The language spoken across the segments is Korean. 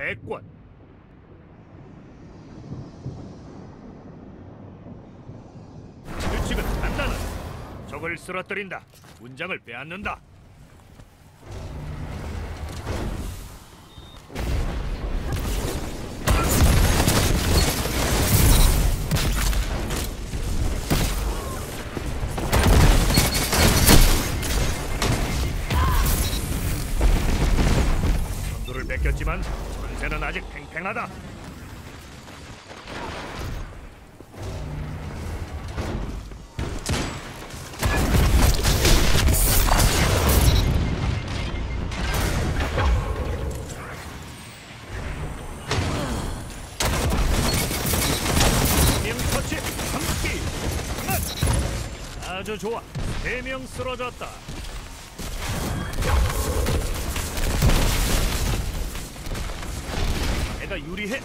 패권. 규칙은 간단하다. 적을 쓰러뜨린다. 문장을 빼앗는다. 뺏겼지만 전세는 아직 팽팽하다. 좋아. 세 명 쓰러졌다 내가 유리해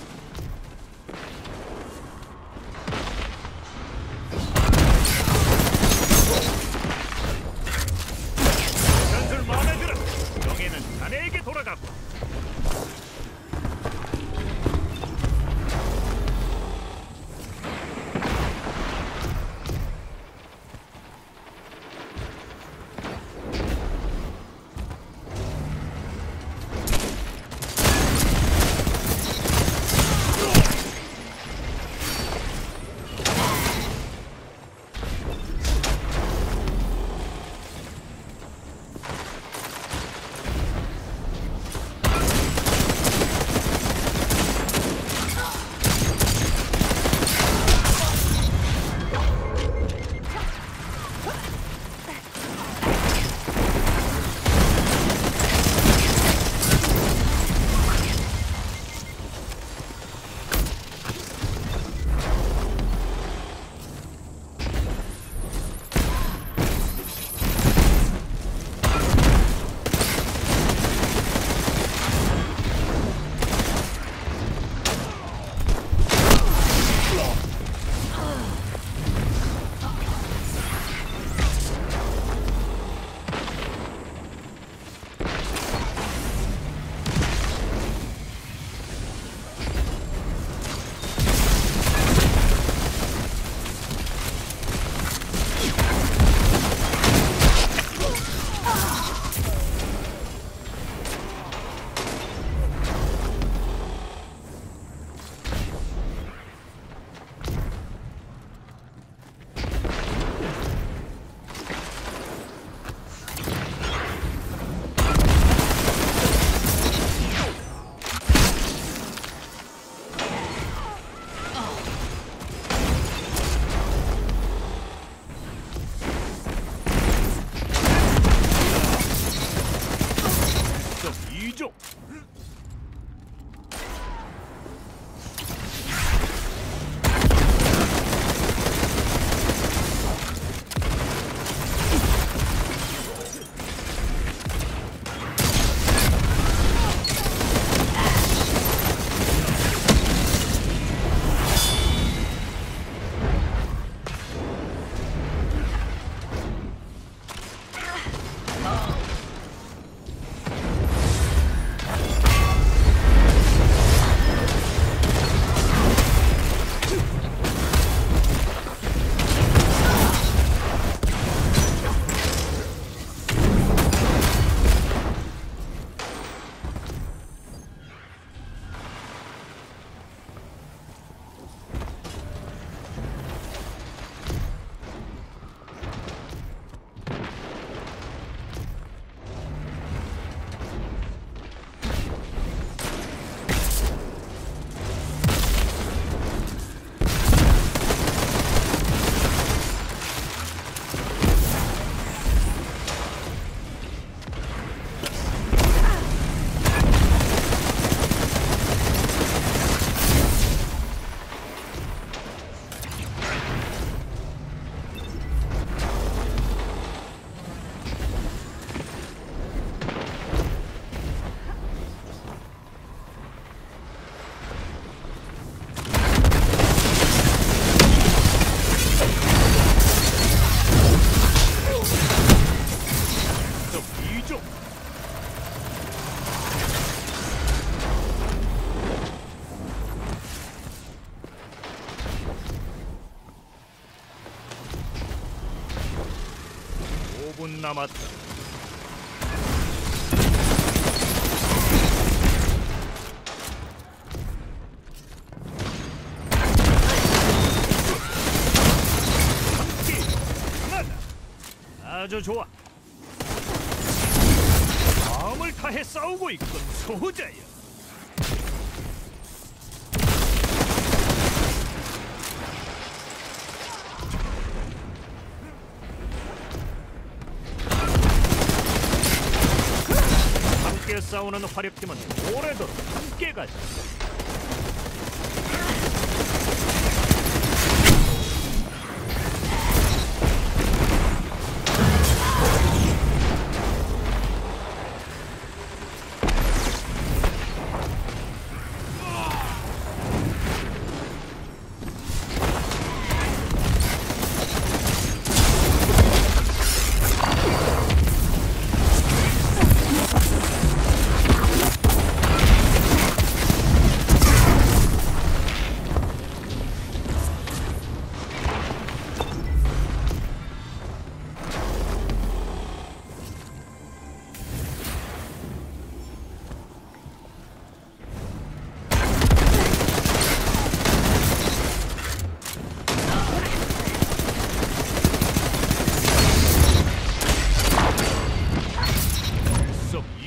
남았다. 함께 강하다. 아주 좋아. 마음을 다해 싸우고 있군 소호자여. 함께 싸우는 화력팀은 오래도록 함께 가자.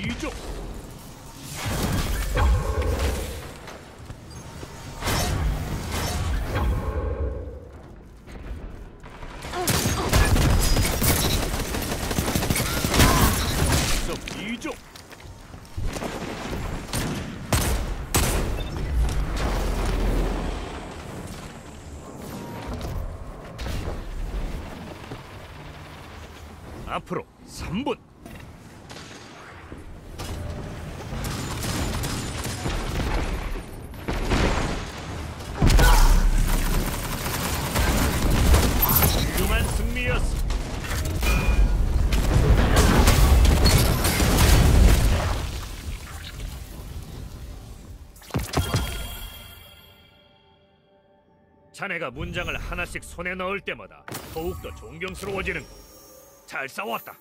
이조. 일석이조. 앞으로 3분. 자네가 문장을 하나씩 손에 넣을 때마다 더욱더 존경스러워지는 잘 싸웠다.